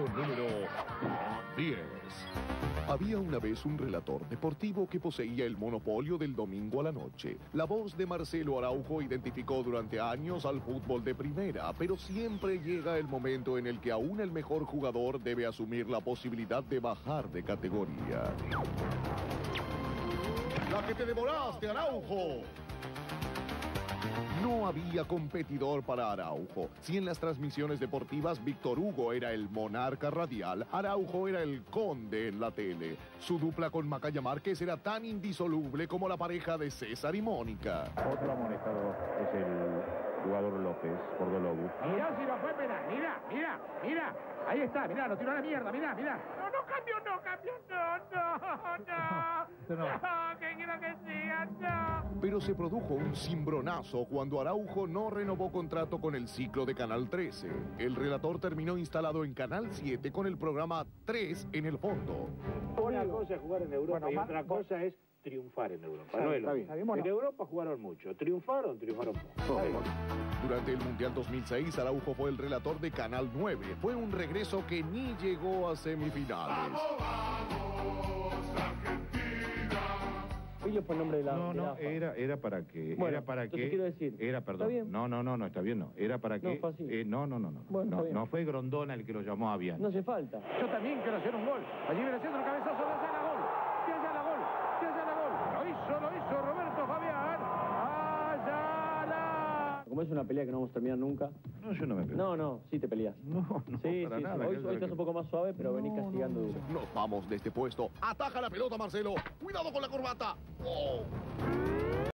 Puesto número 10. Había una vez un relator deportivo que poseía el monopolio del domingo a la noche. La voz de Marcelo Araujo identificó durante años al fútbol de primera, pero siempre llega el momento en el que aún el mejor jugador debe asumir la posibilidad de bajar de categoría. La que te devoraste, Araujo. No había competidor para Araujo. Si en las transmisiones deportivas Víctor Hugo era el monarca radial, Araujo era el conde en la tele. Su dupla con Macaya Márquez era tan indisoluble como la pareja de César y Mónica. Otro amonestado es el jugador López por Dolobus. Mira si no fue penal, mira, mira, mira. Ahí está, mira, lo tiró a la mierda, mira, mira. No, no cambió, no cambió, no, no, no. No, que quiero que siga, no. Pero se produjo un cimbronazo cuando Araujo no renovó contrato con el ciclo de Canal 13. El relator terminó instalado en Canal 7 con el programa 3 en el fondo. Una cosa es jugar en Europa Bueno, y otra cosa es triunfar en Europa. Está no bien, es lo está bien. mismo. Está bien, bueno. En Europa jugaron mucho. ¿Triunfaron? Triunfaron poco. Durante el Mundial 2006, Araujo fue el relator de Canal 9. Fue un regreso que ni llegó a semifinales. Fue el nombre de la. No, de no, la era, era para que, Bueno, era para que, quiero decir, era, ¿está perdón, bien? no, no, no, no, está bien, no, era para No, que, fue así. eh, no, no, no, no, Bueno, está no, no fue Grondona el que lo llamó a Bian. No hace falta. Yo también quiero hacer un gol. Allí viene haciendo el cabezazo. De Ayala, gol. De Ayala, gol. Lo hizo, lo hizo Roberto Fabián. Ayala. Como es una pelea que no vamos a terminar nunca. No, yo no me pego. No, no, sí te peleas. no, no, sí, para sí, nada. Hoy, es hoy estás que- un poco más suave, pero venís castigando duro. Nos vamos de este puesto. ¡Ataja la pelota, Marcelo! ¡Cuidado con la corbata! ¡Oh!